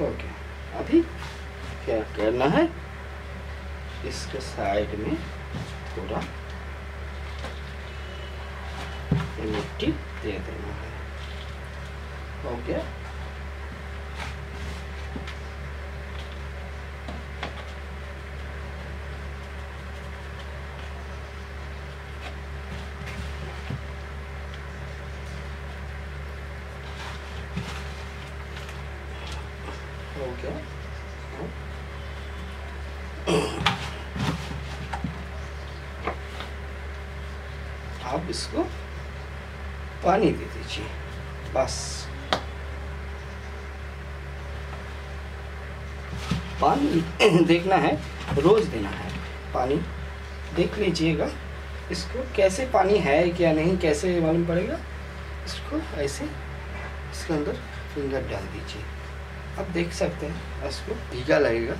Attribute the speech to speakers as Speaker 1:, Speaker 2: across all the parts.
Speaker 1: Okay. अभी क्या करना है? इसके साइड में थोड़ा मिट्टी दे देना है। हो गया? आप इसको पानी दे दीजिए, बस। पानी देखना है, रोज देना है पानी। देख लीजिएगा, इसको कैसे पानी है क्या नहीं, कैसे मालूम पड़ेगा? इसको ऐसे, इसके अंदर फिंगर डाल दीजिए। अब देख सकते हैं, इसको भीगा लगेगा।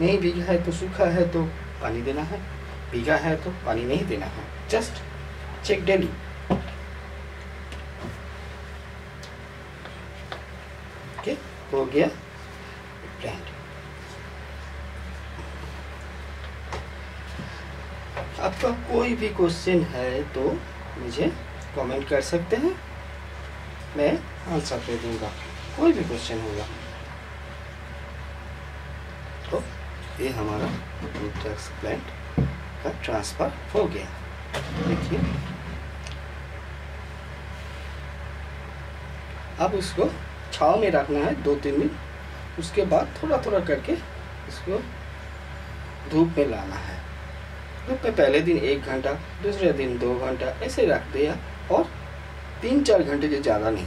Speaker 1: नहीं भीगा है तो सूखा है तो पानी देना है, भीगा है तो पानी नहीं देना है। जस्ट चेक डेली ओके हो गया। प्लांट आपका कोई भी क्वेश्चन है तो मुझे कमेंट कर सकते हैं। मैं आंसर दे दूँगा। कोई भी क्वेश्चन होगा। तो ये हमारा ड्रग्स प्लांट का ट्रांसफ़र हो गया। देखिए। अब उसको छाव में रखना है दो तीन दिन। उसके बाद थोड़ा थोड़ा करके इसको धूप में लाना है। धूप में पहले दिन एक घंटा, दूसरे दिन दो घंटा, ऐसे रख दिया और तीन चार घंटे से ज़्यादा नहीं।